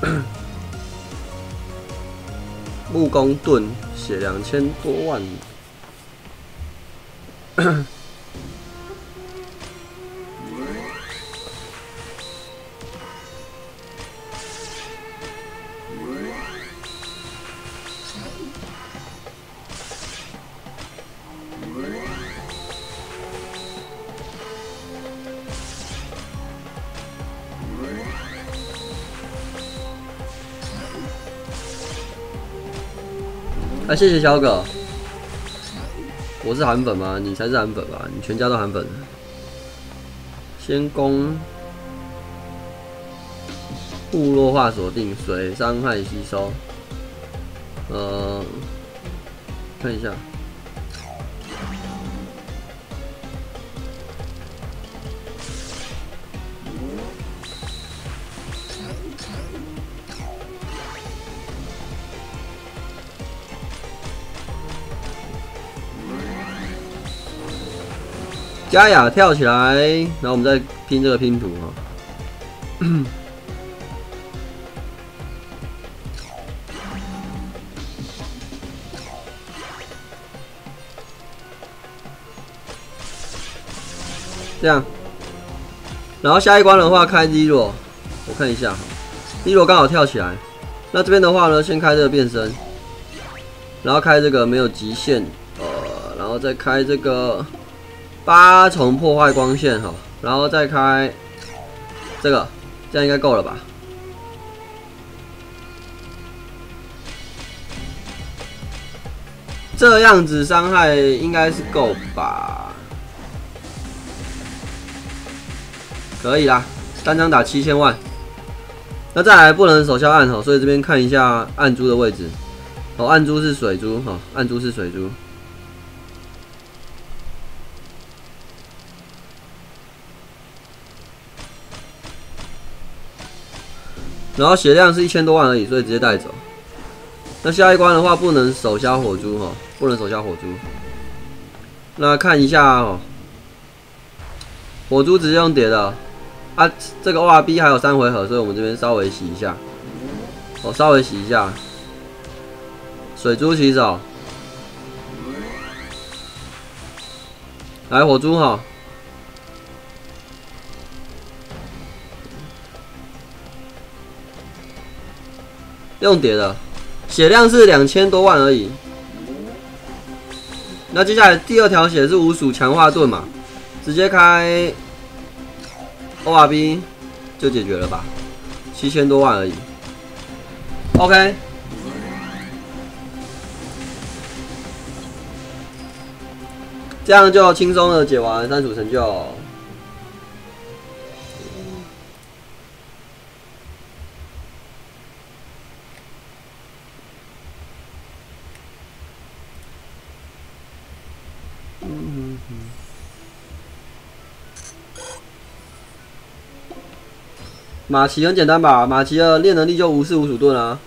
木工盾血两千多万。啊，谢谢小狗。我是韩粉吗？你才是韩粉吧？你全家都韩粉。先攻，部落化锁定，水伤害吸收。呃，看一下。佳雅跳起来，然后我们再拼这个拼图哈。这样，然后下一关的话开 Z 罗，我看一下哈，Z 罗刚好跳起来。那这边的话呢，先开这个变身，然后开这个没有极限，呃，然后再开这个。八重破坏光线哈，然后再开这个，这样应该够了吧？这样子伤害应该是够吧？可以啦，单张打七千万。那再来不能手消暗哈，所以这边看一下暗珠的位置。哦，暗珠是水珠哈，暗珠是水珠。然后血量是一千多万而已，所以直接带走。那下一关的话不能手消火珠哈，不能手消火珠。那看一下哦，火珠直接用叠的啊。这个 O R B 还有三回合，所以我们这边稍微洗一下。哦，稍微洗一下。水珠洗手。来火珠哈。用叠的，血量是两千多万而已。那接下来第二条血是五鼠强化盾嘛，直接开 O R B 就解决了吧，七千多万而已。OK，这样就轻松的解完三鼠成就。马奇很简单吧？马奇的练能力就无视无鼠盾啊。